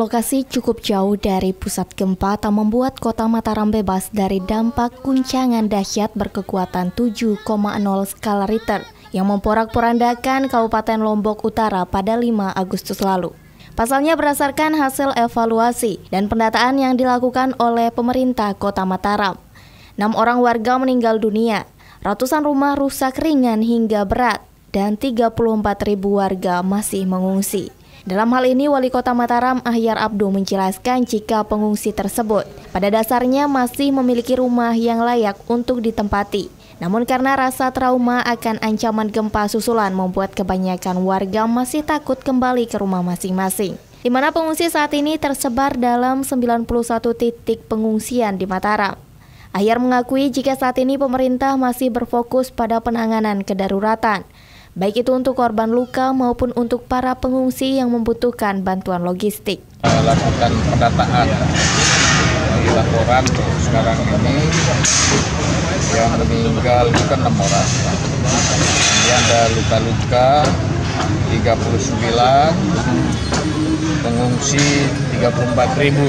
Berlokasi cukup jauh dari pusat gempa tak membuat kota Mataram bebas dari dampak guncangan dahsyat berkekuatan 7,0 skala Richter yang memporak-porandakan Kabupaten Lombok Utara pada 5 Agustus lalu. Pasalnya berdasarkan hasil evaluasi dan pendataan yang dilakukan oleh pemerintah kota Mataram, enam orang warga meninggal dunia, ratusan rumah rusak ringan hingga berat, dan 34 ribu warga masih mengungsi. Dalam hal ini, Wali Kota Mataram Ahyar Abdu menjelaskan jika pengungsi tersebut pada dasarnya masih memiliki rumah yang layak untuk ditempati. Namun karena rasa trauma akan ancaman gempa susulan membuat kebanyakan warga masih takut kembali ke rumah masing-masing. Di mana pengungsi saat ini tersebar dalam 91 titik pengungsian di Mataram. Ahyar mengakui jika saat ini pemerintah masih berfokus pada penanganan kedaruratan, baik itu untuk korban luka maupun untuk para pengungsi yang membutuhkan bantuan logistik. Lakukan pendataan laporan sekarang ini yang meninggal itu kan 6 orang. Ini ada luka-luka 39, pengungsi 34 ribu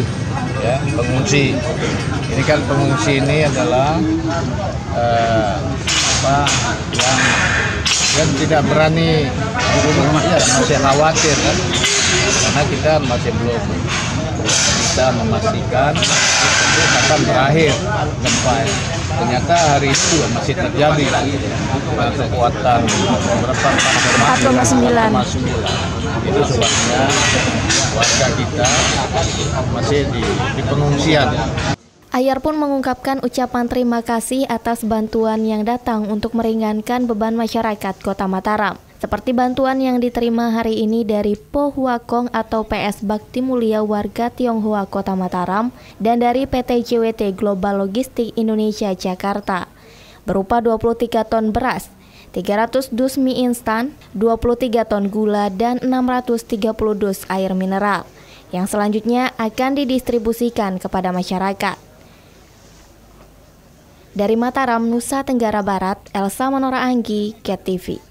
ya pengungsi. Ini kan pengungsi ini adalah uh, apa yang kan tidak berani di rumahnya masih khawatir kan? Karena kita masih belum bisa memastikan itu kapan berakhir gempa ternyata hari itu masih terjadi dengan kekuatan berapa? 4,9 itu sebabnya warga kita masih di, di pengungsian Ayar pun mengungkapkan ucapan terima kasih atas bantuan yang datang untuk meringankan beban masyarakat Kota Mataram. Seperti bantuan yang diterima hari ini dari Po Huakong atau PS Bakti Mulia Warga Tionghoa Kota Mataram dan dari PT JWT Global Logistik Indonesia Jakarta berupa 23 ton beras, 300 dus mie instan, 23 ton gula, dan 630 dus air mineral yang selanjutnya akan didistribusikan kepada masyarakat. Dari Mataram, Nusa Tenggara Barat, Elsa Menora Anggi, Ket TV.